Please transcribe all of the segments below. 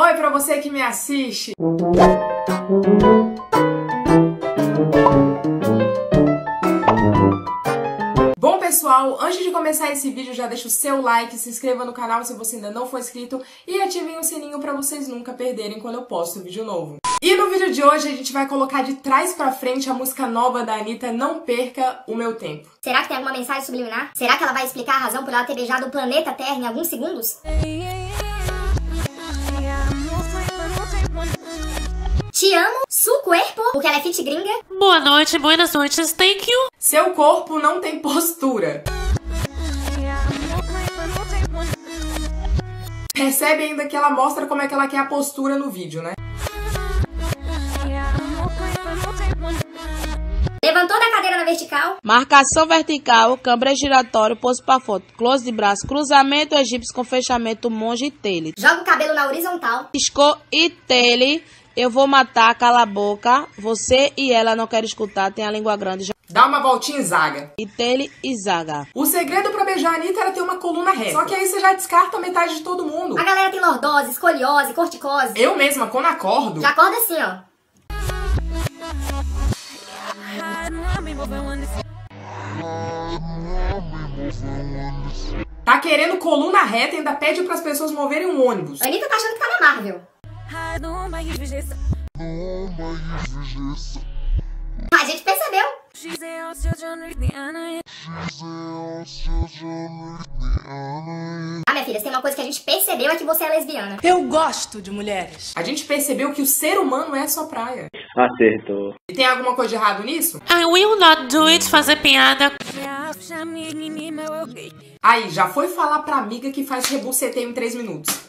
Oi pra você que me assiste. Bom pessoal, antes de começar esse vídeo já deixa o seu like, se inscreva no canal se você ainda não for inscrito e ativem o sininho pra vocês nunca perderem quando eu posto vídeo novo. E no vídeo de hoje a gente vai colocar de trás pra frente a música nova da Anitta, Não Perca o Meu Tempo. Será que tem alguma mensagem subliminar? Será que ela vai explicar a razão por ela ter beijado o planeta Terra em alguns segundos? Te amo, su cuerpo, porque ela é fit gringa. Boa noite, buenas noites, thank you. Seu corpo não tem postura. Percebe ainda que ela mostra como é que ela quer a postura no vídeo, né? Levantou da cadeira na vertical. Marcação vertical, câmera giratório, pose para foto, close de braço, cruzamento egípcio com fechamento monge e tele. Joga o cabelo na horizontal. Piscou e tele, eu vou matar, cala a boca, você e ela não querem escutar, tem a língua grande. Dá uma voltinha e zaga. E tele e zaga. O segredo pra beijar a Anitta era ter uma coluna reta. Só que aí você já descarta metade de todo mundo. A galera tem lordose, escoliose, corticose. Eu mesma, quando acordo, Já acorda assim, ó. tá querendo coluna reta e ainda pede pras pessoas moverem um ônibus. A Anitta tá achando que tá na Marvel. A gente percebeu. Ah, minha filha, se tem uma coisa que a gente percebeu é que você é lesbiana. Eu gosto de mulheres. A gente percebeu que o ser humano é sua praia. Acertou. E tem alguma coisa de errado nisso? I will not do it fazer piada. Aí, já foi falar pra amiga que faz rebuceteio em 3 minutos.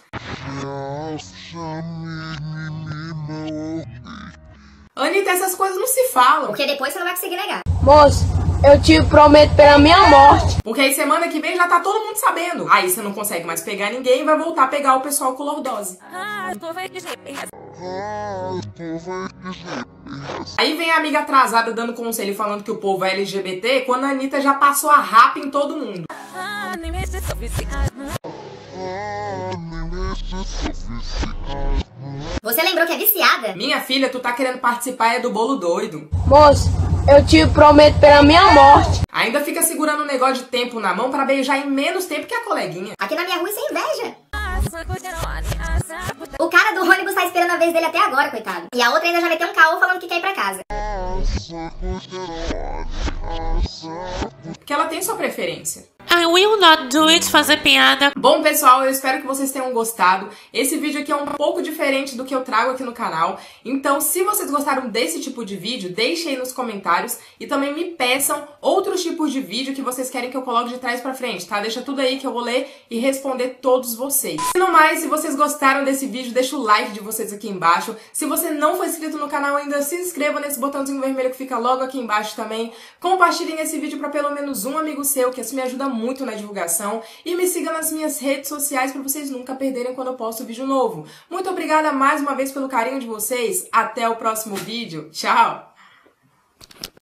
Anitta, essas coisas não se falam. Porque depois você não vai conseguir negar. Moço, eu te prometo pela minha morte. Porque aí semana que vem já tá todo mundo sabendo. Aí você não consegue mais pegar ninguém e vai voltar a pegar o pessoal com lordose. Aí vem a amiga atrasada dando conselho falando que o povo é LGBT, quando a Anitta já passou a rapa em todo mundo. Você lembrou que é viciada? Minha filha, tu tá querendo participar é do bolo doido. Moço, eu te prometo pela minha morte. Ainda fica segurando um negócio de tempo na mão pra beijar em menos tempo que a coleguinha. Aqui na minha rua isso é inveja. O cara do ônibus tá esperando a vez dele até agora, coitado. E a outra ainda já meteu um caô falando que quer ir pra casa. Porque ela tem sua preferência. I will not do it fazer piada. Bom, pessoal, eu espero que vocês tenham gostado. Esse vídeo aqui é um pouco diferente do que eu trago aqui no canal. Então, se vocês gostaram desse tipo de vídeo, deixem aí nos comentários e também me peçam outros tipos de vídeo que vocês querem que eu coloque de trás pra frente, tá? Deixa tudo aí que eu vou ler e responder todos vocês. No mais, se vocês gostaram desse vídeo, deixa o like de vocês aqui embaixo. Se você não for inscrito no canal ainda, se inscreva nesse botãozinho vermelho que fica logo aqui embaixo também. Compartilhem esse vídeo pra pelo menos um amigo seu, que isso me ajuda muito na divulgação. E me siga nas minhas redes sociais para vocês nunca perderem quando eu posto vídeo novo. Muito obrigada mais uma vez pelo carinho de vocês. Até o próximo vídeo. Tchau!